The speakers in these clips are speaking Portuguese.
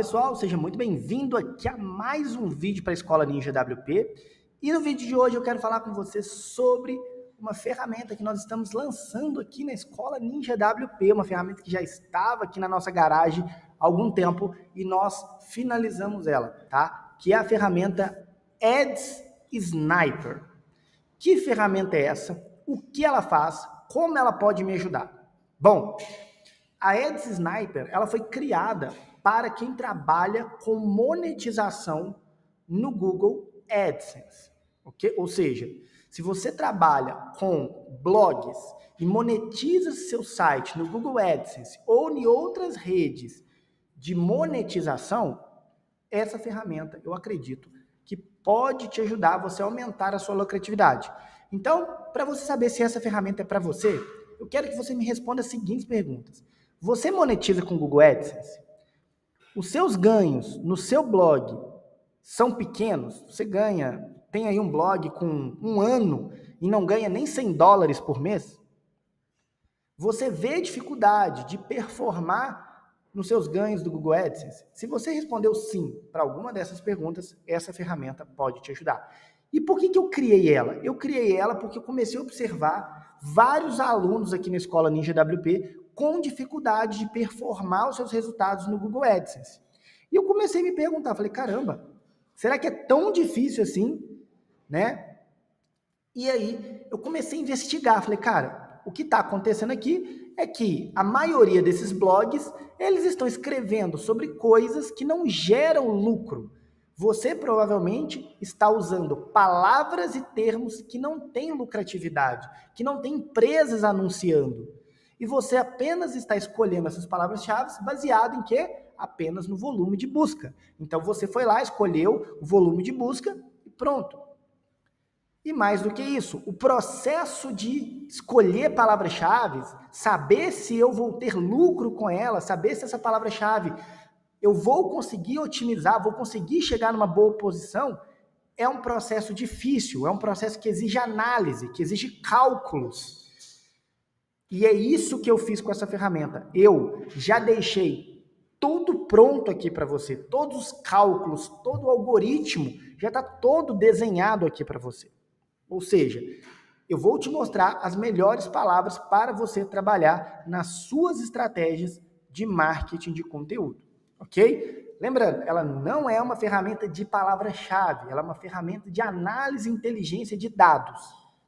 pessoal, seja muito bem-vindo aqui a mais um vídeo para a Escola Ninja WP. E no vídeo de hoje eu quero falar com você sobre uma ferramenta que nós estamos lançando aqui na Escola Ninja WP, uma ferramenta que já estava aqui na nossa garagem há algum tempo e nós finalizamos ela, tá? Que é a ferramenta Ads Sniper. Que ferramenta é essa? O que ela faz? Como ela pode me ajudar? Bom, a Ads Sniper, ela foi criada para quem trabalha com monetização no Google AdSense, ok? Ou seja, se você trabalha com blogs e monetiza seu site no Google AdSense ou em outras redes de monetização, essa ferramenta, eu acredito, que pode te ajudar você a aumentar a sua lucratividade. Então, para você saber se essa ferramenta é para você, eu quero que você me responda as seguintes perguntas. Você monetiza com Google AdSense? Os seus ganhos no seu blog são pequenos, você ganha, tem aí um blog com um ano e não ganha nem 100 dólares por mês, você vê dificuldade de performar nos seus ganhos do Google AdSense? Se você respondeu sim para alguma dessas perguntas, essa ferramenta pode te ajudar. E por que, que eu criei ela? Eu criei ela porque eu comecei a observar vários alunos aqui na Escola Ninja WP com dificuldade de performar os seus resultados no Google AdSense. E eu comecei a me perguntar, falei, caramba, será que é tão difícil assim, né? E aí eu comecei a investigar, falei, cara, o que está acontecendo aqui é que a maioria desses blogs, eles estão escrevendo sobre coisas que não geram lucro. Você provavelmente está usando palavras e termos que não têm lucratividade, que não tem empresas anunciando e você apenas está escolhendo essas palavras-chave baseado em quê? Apenas no volume de busca. Então você foi lá, escolheu o volume de busca e pronto. E mais do que isso, o processo de escolher palavras-chave, saber se eu vou ter lucro com ela, saber se essa palavra-chave eu vou conseguir otimizar, vou conseguir chegar numa boa posição, é um processo difícil, é um processo que exige análise, que exige cálculos. E é isso que eu fiz com essa ferramenta. Eu já deixei tudo pronto aqui para você, todos os cálculos, todo o algoritmo já está todo desenhado aqui para você. Ou seja, eu vou te mostrar as melhores palavras para você trabalhar nas suas estratégias de marketing de conteúdo, ok? Lembrando, ela não é uma ferramenta de palavra-chave, ela é uma ferramenta de análise e inteligência de dados,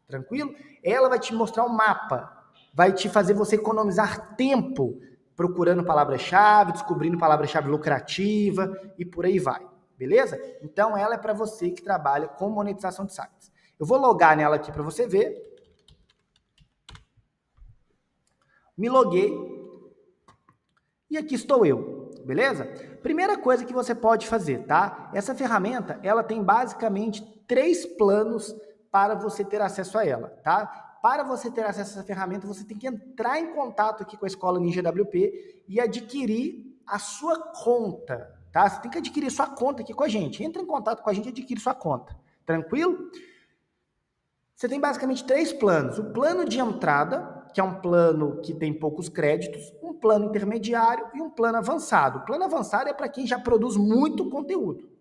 tranquilo? Ela vai te mostrar o um mapa, vai te fazer você economizar tempo procurando palavra-chave, descobrindo palavra-chave lucrativa e por aí vai. Beleza? Então ela é para você que trabalha com monetização de sites. Eu vou logar nela aqui para você ver. Me loguei. E aqui estou eu, beleza? Primeira coisa que você pode fazer, tá? Essa ferramenta, ela tem basicamente três planos para você ter acesso a ela, tá? Para você ter acesso a essa ferramenta, você tem que entrar em contato aqui com a Escola Ninja WP e adquirir a sua conta, tá? Você tem que adquirir sua conta aqui com a gente. Entra em contato com a gente e adquire sua conta. Tranquilo? Você tem basicamente três planos. O plano de entrada, que é um plano que tem poucos créditos, um plano intermediário e um plano avançado. O plano avançado é para quem já produz muito conteúdo.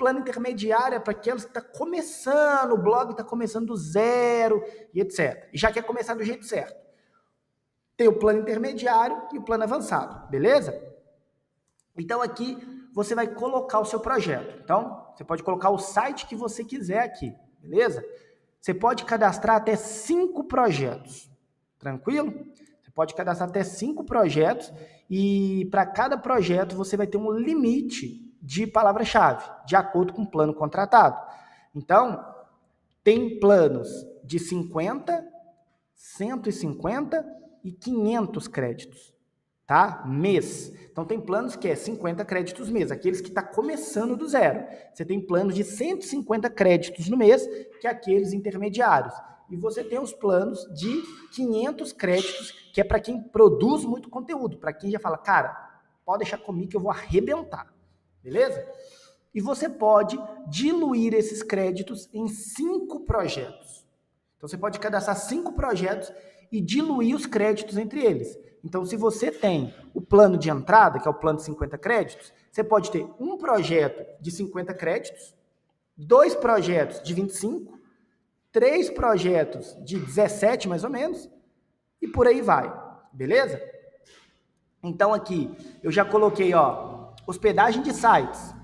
Plano intermediário é para aqueles que estão tá começando, o blog está começando do zero e etc. E já quer começar do jeito certo. Tem o plano intermediário e o plano avançado, beleza? Então aqui você vai colocar o seu projeto. Então, você pode colocar o site que você quiser aqui, beleza? Você pode cadastrar até cinco projetos, tranquilo? Você pode cadastrar até cinco projetos e para cada projeto você vai ter um limite de palavra-chave, de acordo com o plano contratado. Então, tem planos de 50, 150 e 500 créditos, tá? Mês. Então, tem planos que é 50 créditos mês, aqueles que está começando do zero. Você tem planos de 150 créditos no mês, que é aqueles intermediários. E você tem os planos de 500 créditos, que é para quem produz muito conteúdo, para quem já fala, cara, pode deixar comigo que eu vou arrebentar. Beleza? E você pode diluir esses créditos em cinco projetos. Então você pode cadastrar cinco projetos e diluir os créditos entre eles. Então, se você tem o plano de entrada, que é o plano de 50 créditos, você pode ter um projeto de 50 créditos, dois projetos de 25, três projetos de 17 mais ou menos, e por aí vai, beleza? Então aqui eu já coloquei, ó, hospedagem de sites.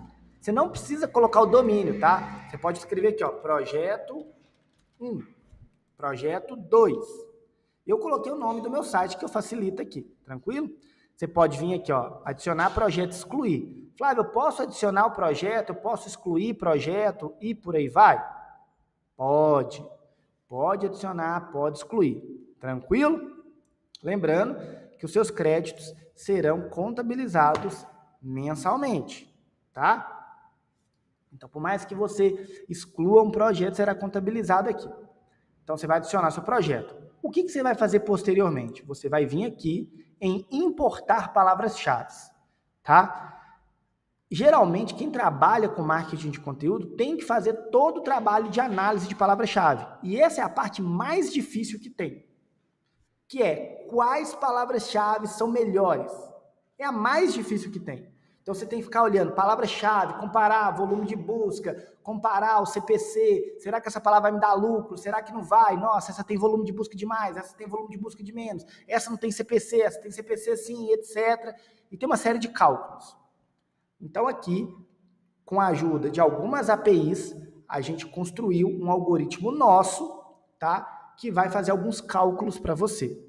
Você não precisa colocar o domínio, tá? Você pode escrever aqui, ó, projeto 1, projeto 2. Eu coloquei o nome do meu site que eu facilito aqui, tranquilo? Você pode vir aqui, ó, adicionar projeto, excluir. Flávio, eu posso adicionar o projeto, eu posso excluir projeto e por aí vai? Pode. Pode adicionar, pode excluir. Tranquilo? Lembrando que os seus créditos serão contabilizados mensalmente, tá? Então, por mais que você exclua um projeto, será contabilizado aqui. Então, você vai adicionar seu projeto. O que, que você vai fazer posteriormente? Você vai vir aqui em importar palavras-chave, tá? Geralmente, quem trabalha com marketing de conteúdo tem que fazer todo o trabalho de análise de palavra-chave. E essa é a parte mais difícil que tem. Que é quais palavras-chave são melhores. É a mais difícil que tem. Então você tem que ficar olhando palavra-chave, comparar volume de busca, comparar o CPC. Será que essa palavra vai me dar lucro? Será que não vai? Nossa, essa tem volume de busca demais, essa tem volume de busca de menos. Essa não tem CPC, essa tem CPC sim, etc. E tem uma série de cálculos. Então, aqui, com a ajuda de algumas APIs, a gente construiu um algoritmo nosso, tá? Que vai fazer alguns cálculos para você,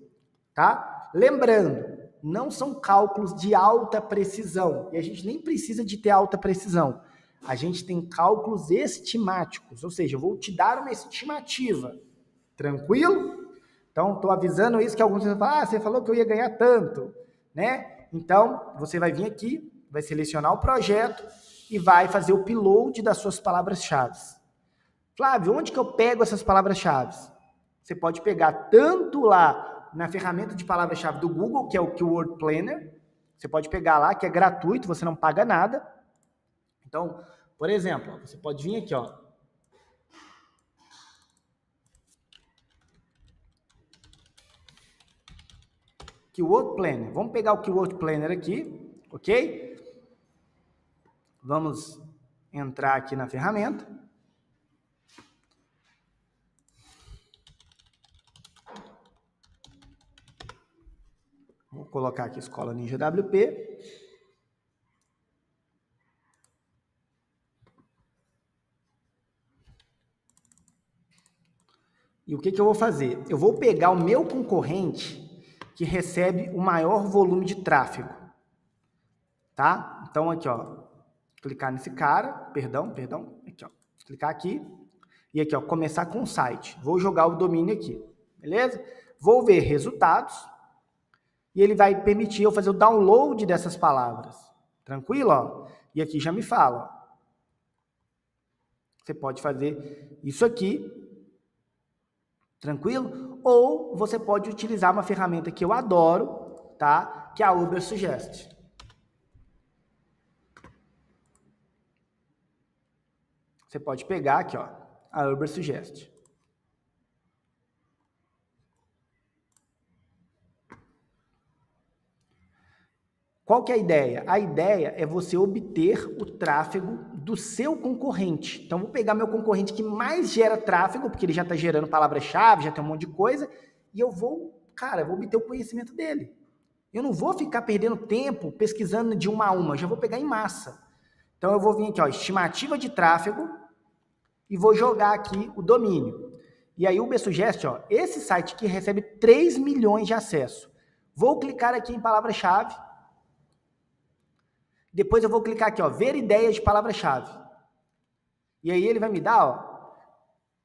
tá? Lembrando, não são cálculos de alta precisão, e a gente nem precisa de ter alta precisão. A gente tem cálculos estimáticos, ou seja, eu vou te dar uma estimativa. Tranquilo? Então, estou avisando isso que alguns vão falar, ah, você falou que eu ia ganhar tanto, né? Então, você vai vir aqui, vai selecionar o projeto e vai fazer o upload das suas palavras-chave. Flávio, onde que eu pego essas palavras-chave? Você pode pegar tanto lá na ferramenta de palavra-chave do Google, que é o Keyword Planner, você pode pegar lá, que é gratuito, você não paga nada. Então, por exemplo, você pode vir aqui, ó. Keyword Planner. Vamos pegar o Keyword Planner aqui, ok? Vamos entrar aqui na ferramenta. Vou colocar aqui Escola Ninja WP. E o que, que eu vou fazer? Eu vou pegar o meu concorrente que recebe o maior volume de tráfego. Tá? Então, aqui, ó, clicar nesse cara, perdão, perdão, aqui, ó, clicar aqui, e aqui, ó, começar com o site. Vou jogar o domínio aqui, beleza? Vou ver resultados, e ele vai permitir eu fazer o download dessas palavras. Tranquilo, ó? E aqui já me fala. Você pode fazer isso aqui, tranquilo? Ou você pode utilizar uma ferramenta que eu adoro, tá? Que é a Uber Suggest. Você pode pegar aqui, ó, a Uber Suggest. Qual que é a ideia? A ideia é você obter o tráfego do seu concorrente. Então, vou pegar meu concorrente que mais gera tráfego, porque ele já está gerando palavra-chave, já tem um monte de coisa, e eu vou, cara, vou obter o conhecimento dele. Eu não vou ficar perdendo tempo pesquisando de uma a uma, já vou pegar em massa. Então eu vou vir aqui, ó, estimativa de tráfego e vou jogar aqui o domínio. E aí o Bsuggest, ó, esse site aqui recebe 3 milhões de acesso. Vou clicar aqui em palavra-chave. Depois eu vou clicar aqui, ó, ver ideias de palavra-chave. E aí ele vai me dar, ó,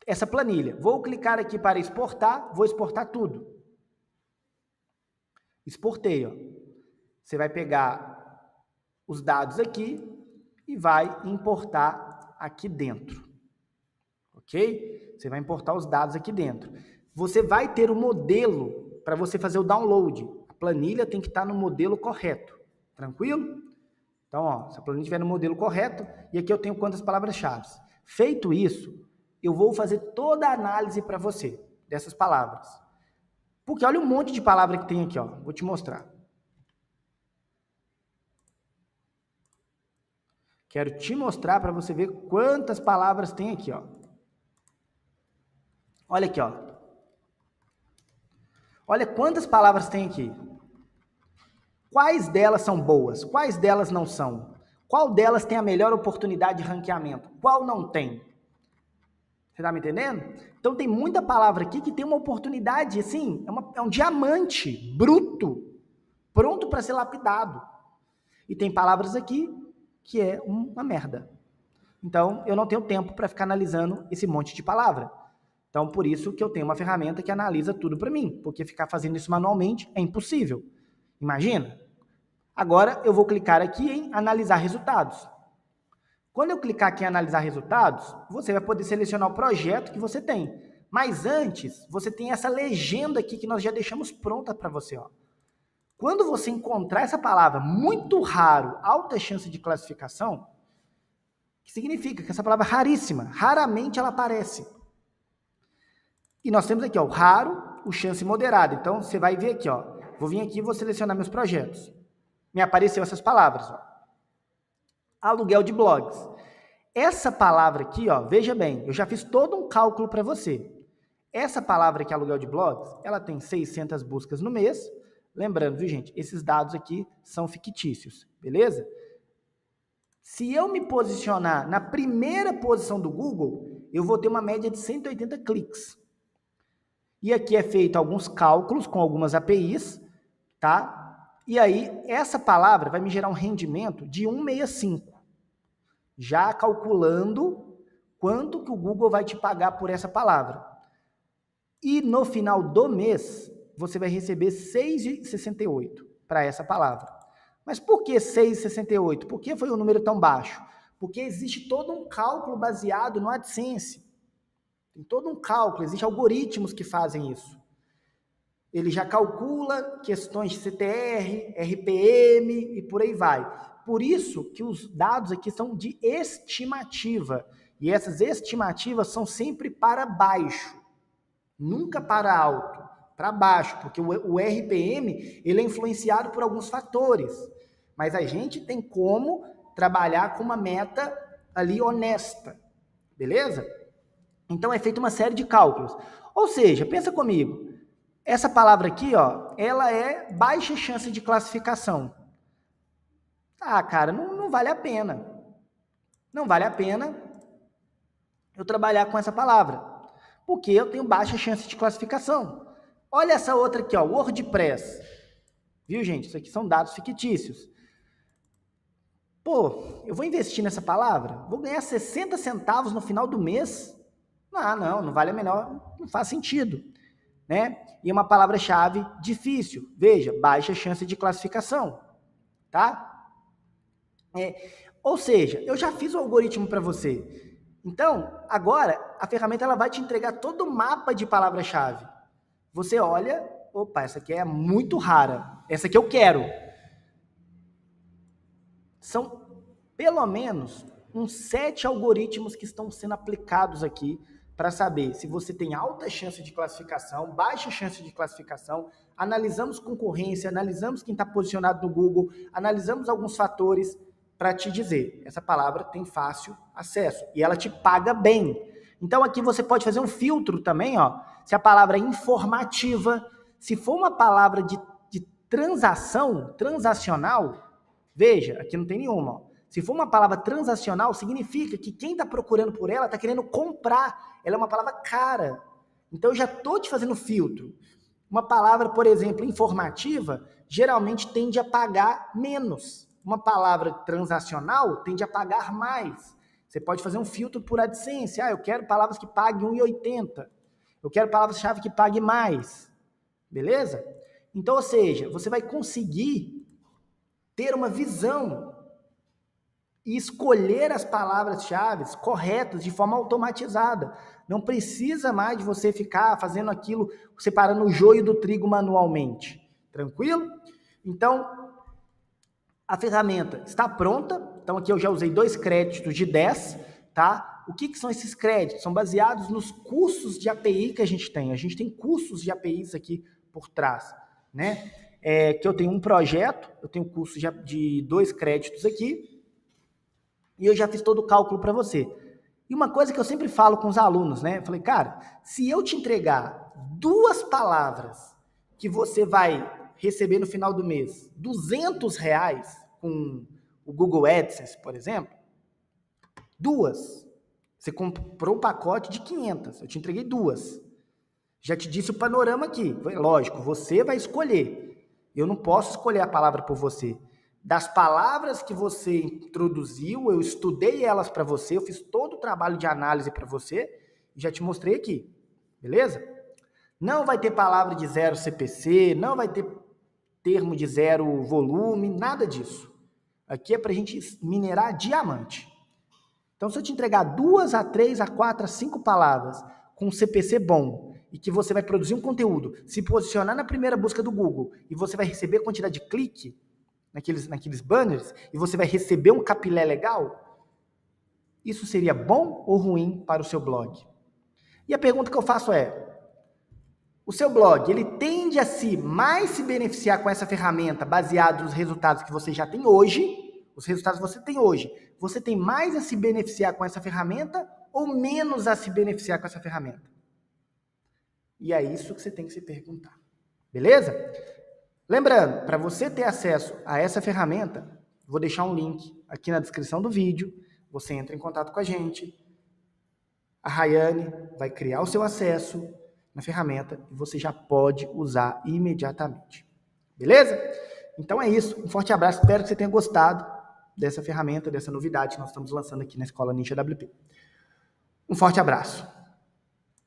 essa planilha. Vou clicar aqui para exportar, vou exportar tudo. Exportei, ó. Você vai pegar os dados aqui e vai importar aqui dentro. Ok? Você vai importar os dados aqui dentro. Você vai ter o um modelo para você fazer o download. A planilha tem que estar no modelo correto. Tranquilo? Então, ó, se a planilha estiver no modelo correto, e aqui eu tenho quantas palavras-chave. Feito isso, eu vou fazer toda a análise para você dessas palavras. Porque olha um monte de palavra que tem aqui, ó. Vou te mostrar. Quero te mostrar para você ver quantas palavras tem aqui, ó. Olha aqui, ó. Olha quantas palavras tem aqui. Quais delas são boas? Quais delas não são? Qual delas tem a melhor oportunidade de ranqueamento? Qual não tem? Você está me entendendo? Então tem muita palavra aqui que tem uma oportunidade, assim, é, uma, é um diamante bruto, pronto para ser lapidado. E tem palavras aqui que é uma merda. Então eu não tenho tempo para ficar analisando esse monte de palavra. Então por isso que eu tenho uma ferramenta que analisa tudo para mim, porque ficar fazendo isso manualmente é impossível. Imagina? Agora eu vou clicar aqui em analisar resultados. Quando eu clicar aqui em analisar resultados, você vai poder selecionar o projeto que você tem. Mas antes, você tem essa legenda aqui que nós já deixamos pronta para você. Ó. Quando você encontrar essa palavra muito raro, alta chance de classificação, que significa que essa palavra é raríssima, raramente ela aparece. E nós temos aqui ó, o raro, o chance moderada. Então você vai ver aqui, ó. Vou vir aqui e vou selecionar meus projetos. Me apareceu essas palavras, ó. Aluguel de blogs. Essa palavra aqui, ó, veja bem, eu já fiz todo um cálculo para você. Essa palavra aqui, aluguel de blogs, ela tem 600 buscas no mês. Lembrando, viu, gente, esses dados aqui são fictícios, beleza? Se eu me posicionar na primeira posição do Google, eu vou ter uma média de 180 cliques. E aqui é feito alguns cálculos com algumas APIs, tá? E aí, essa palavra vai me gerar um rendimento de 165. Já calculando quanto que o Google vai te pagar por essa palavra. E no final do mês, você vai receber 6,68 para essa palavra. Mas por que 6,68? Por que foi um número tão baixo? Porque existe todo um cálculo baseado no AdSense. Tem todo um cálculo, existem algoritmos que fazem isso. Ele já calcula questões de CTR, RPM e por aí vai. Por isso que os dados aqui são de estimativa. E essas estimativas são sempre para baixo, nunca para alto, para baixo, porque o, o RPM ele é influenciado por alguns fatores. Mas a gente tem como trabalhar com uma meta ali honesta, beleza? Então é feita uma série de cálculos. Ou seja, pensa comigo, essa palavra aqui, ó, ela é baixa chance de classificação. Ah, cara, não, não vale a pena. Não vale a pena eu trabalhar com essa palavra, porque eu tenho baixa chance de classificação. Olha essa outra aqui, ó, WordPress. Viu, gente? Isso aqui são dados fictícios. Pô, eu vou investir nessa palavra? Vou ganhar 60 centavos no final do mês? Ah, não, não vale a menor, não faz sentido. Né? E uma palavra-chave difícil. Veja, baixa chance de classificação. Tá? É, ou seja, eu já fiz o algoritmo para você. Então, agora, a ferramenta ela vai te entregar todo o mapa de palavra-chave. Você olha, opa, essa aqui é muito rara. Essa aqui eu quero. São pelo menos uns sete algoritmos que estão sendo aplicados aqui para saber se você tem alta chance de classificação, baixa chance de classificação. Analisamos concorrência, analisamos quem está posicionado no Google, analisamos alguns fatores para te dizer, essa palavra tem fácil acesso e ela te paga bem. Então aqui você pode fazer um filtro também, ó. Se a palavra é informativa, se for uma palavra de, de transação, transacional, veja, aqui não tem nenhuma. Ó. Se for uma palavra transacional, significa que quem está procurando por ela está querendo comprar. Ela é uma palavra cara. Então eu já estou te fazendo filtro. Uma palavra, por exemplo, informativa, geralmente tende a pagar menos. Uma palavra transacional tende a pagar mais. Você pode fazer um filtro por AdSense. Ah, eu quero palavras que paguem 1,80. Eu quero palavras-chave que paguem mais. Beleza? Então, ou seja, você vai conseguir ter uma visão e escolher as palavras-chave corretas de forma automatizada. Não precisa mais de você ficar fazendo aquilo, separando o joio do trigo manualmente. Tranquilo? Então, a ferramenta está pronta. Então, aqui eu já usei dois créditos de 10, tá? O que, que são esses créditos? São baseados nos cursos de API que a gente tem. A gente tem cursos de APIs aqui por trás, né? É que eu tenho um projeto, eu tenho curso de dois créditos aqui, e eu já fiz todo o cálculo para você. E uma coisa que eu sempre falo com os alunos, né? Eu falei, cara, se eu te entregar duas palavras que você vai receber no final do mês 200 reais com o Google AdSense, por exemplo, duas. Você comprou um pacote de 500, eu te entreguei duas. Já te disse o panorama aqui. Lógico, você vai escolher. Eu não posso escolher a palavra por você. Das palavras que você introduziu, eu estudei elas para você, eu fiz todo o trabalho de análise para você e já te mostrei aqui. Beleza? Não vai ter palavra de zero CPC, não vai ter termo de zero volume, nada disso. Aqui é para a gente minerar diamante. Então, se eu te entregar duas a três a quatro a cinco palavras com CPC bom e que você vai produzir um conteúdo, se posicionar na primeira busca do Google e você vai receber quantidade de clique naqueles, naqueles banners e você vai receber um capilé legal, isso seria bom ou ruim para o seu blog? E a pergunta que eu faço é: o seu blog, ele tende a se mais se beneficiar com essa ferramenta baseado nos resultados que você já tem hoje os resultados que você tem hoje, você tem mais a se beneficiar com essa ferramenta ou menos a se beneficiar com essa ferramenta? E é isso que você tem que se perguntar. Beleza? Lembrando, para você ter acesso a essa ferramenta, vou deixar um link aqui na descrição do vídeo. Você entra em contato com a gente. A Rayane vai criar o seu acesso na ferramenta e você já pode usar imediatamente. Beleza? Então é isso. Um forte abraço. Espero que você tenha gostado dessa ferramenta, dessa novidade que nós estamos lançando aqui na Escola Ninja WP. Um forte abraço.